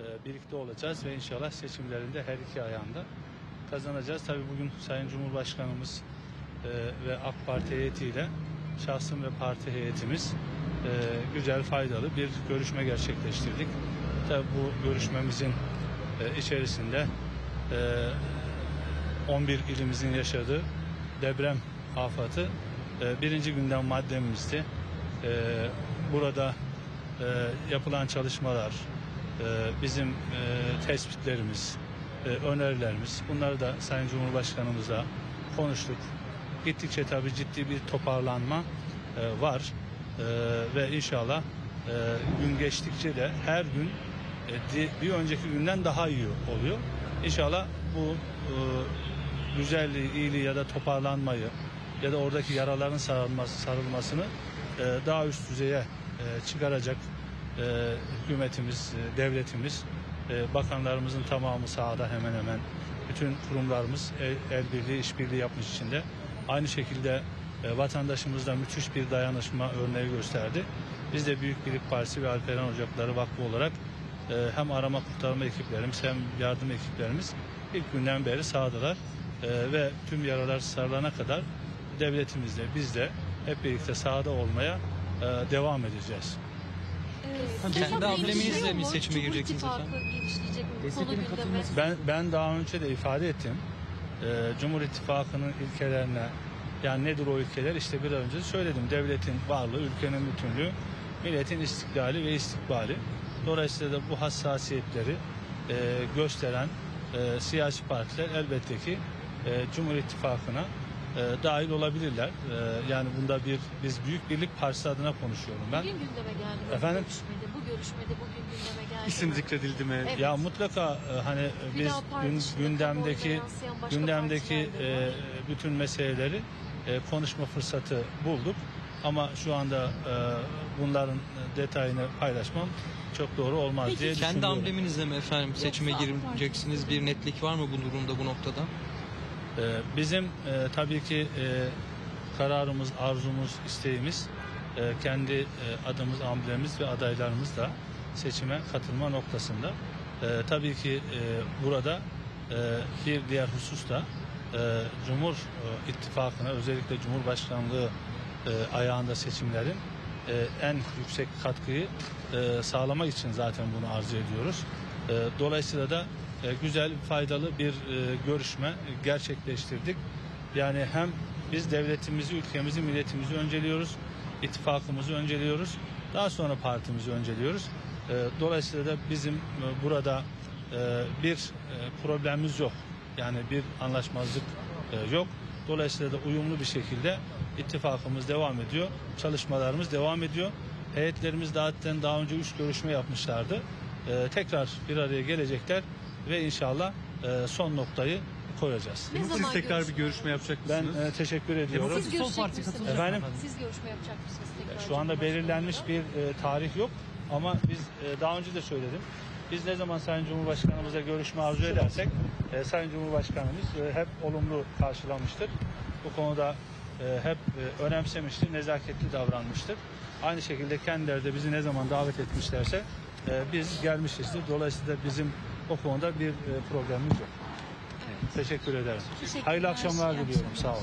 e, birlikte olacağız ve inşallah seçimlerinde her iki ayağında kazanacağız. Tabii bugün Sayın Cumhurbaşkanımız e, ve AK Parti heyetiyle şahsım ve parti heyetimiz e, güzel, faydalı bir görüşme gerçekleştirdik. Tabii bu görüşmemizin içerisinde e, 11 ilimizin yaşadığı deprem afatı birinci gündem maddemizdi. Burada yapılan çalışmalar, bizim e, tespitlerimiz, e, önerilerimiz bunları da Sayın Cumhurbaşkanımızla konuştuk. Gittikçe tabii ciddi bir toparlanma e, var ve inşallah gün geçtikçe de her gün bir önceki günden daha iyi oluyor. İnşallah bu güzelliği, iyiliği ya da toparlanmayı ya da oradaki yaraların sarılması, sarılmasını daha üst düzeye çıkaracak e, hükümetimiz, e, devletimiz, e, bakanlarımızın tamamı sahada hemen hemen bütün kurumlarımız el, el birliği, işbirliği yapmış içinde. Aynı şekilde e, vatandaşımız da müthiş bir dayanışma örneği gösterdi. Biz de Büyük Birlik Partisi ve Alperen Ocakları Vakfı olarak e, hem arama kurtarma ekiplerimiz hem yardım ekiplerimiz ilk günden beri sahadalar E, ve tüm yaralar sarılana kadar devletimizle biz de hep birlikte sahada olmaya e, devam edeceğiz. Kendi Kendi ambleminizle mi seçime gireceksiniz efendim? Ben ben daha önce de ifade ettim. Ee, Cumhur İttifakı'nın ilkelerine yani nedir o ilkeler? İşte bir önce söyledim. Devletin varlığı, ülkenin bütünlüğü, milletin istiklali ve istikbali. Dolayısıyla da bu hassasiyetleri e, gösteren e, siyasi partiler elbette ki e, Cumhur İttifakı'na e, dahil olabilirler. E, yani bunda bir biz Büyük Birlik Partisi adına konuşuyorum ben. Bugün gündeme geldi. bu Efendim? Görüşmede, bu görüşmede bugün gündeme geldi. İsim zikredildi mi? Evet. Ya mutlaka e, hani Bir biz daha parti gün- dışında gündemdeki kamuoyuna yansıyan başka gündemdeki partiler de var. e, bütün meseleleri e, konuşma fırsatı bulduk. Ama şu anda e, bunların detayını paylaşmam çok doğru olmaz Peki, diye kendi Kendi düşünüyorum. ambleminizle mi efendim seçime gireceksiniz? Bir netlik var mı bu durumda bu noktada? E, bizim e, tabii ki e, kararımız, arzumuz, isteğimiz e, kendi adımız, amblemimiz ve adaylarımız da seçime katılma noktasında. Tabii ki burada bir diğer husus da Cumhur İttifakı'na özellikle Cumhurbaşkanlığı ayağında seçimlerin en yüksek katkıyı sağlamak için zaten bunu arzu ediyoruz. Dolayısıyla da güzel, faydalı bir e, görüşme gerçekleştirdik. Yani hem biz devletimizi, ülkemizi, milletimizi önceliyoruz, ittifakımızı önceliyoruz, daha sonra partimizi önceliyoruz. E, dolayısıyla da bizim e, burada e, bir e, problemimiz yok. Yani bir anlaşmazlık e, yok. Dolayısıyla da uyumlu bir şekilde ittifakımız devam ediyor. Çalışmalarımız devam ediyor. Heyetlerimiz zaten daha önce üç görüşme yapmışlardı. E, tekrar bir araya gelecekler ve inşallah e, son noktayı koyacağız. Ne Siz zaman tekrar bir görüşme? görüşme yapacak Ben mısınız? e, teşekkür ediyorum. Siz görüşecek Parti misiniz? katılacak Efendim? Siz görüşme yapacak mısınız tekrar? Şu anda belirlenmiş bir e, tarih yok ama biz e, daha önce de söyledim. Biz ne zaman Sayın Cumhurbaşkanımıza görüşme arzu edersek e, Sayın Cumhurbaşkanımız e, hep olumlu karşılamıştır. Bu konuda e, hep e, önemsemiştir, nezaketli davranmıştır. Aynı şekilde kendileri de bizi ne zaman davet etmişlerse e, biz gelmişizdir. Dolayısıyla bizim o konuda bir e, problemimiz yok. Teşekkür ederim. Teşekkürler. Hayırlı akşamlar diliyorum. Sağ olun.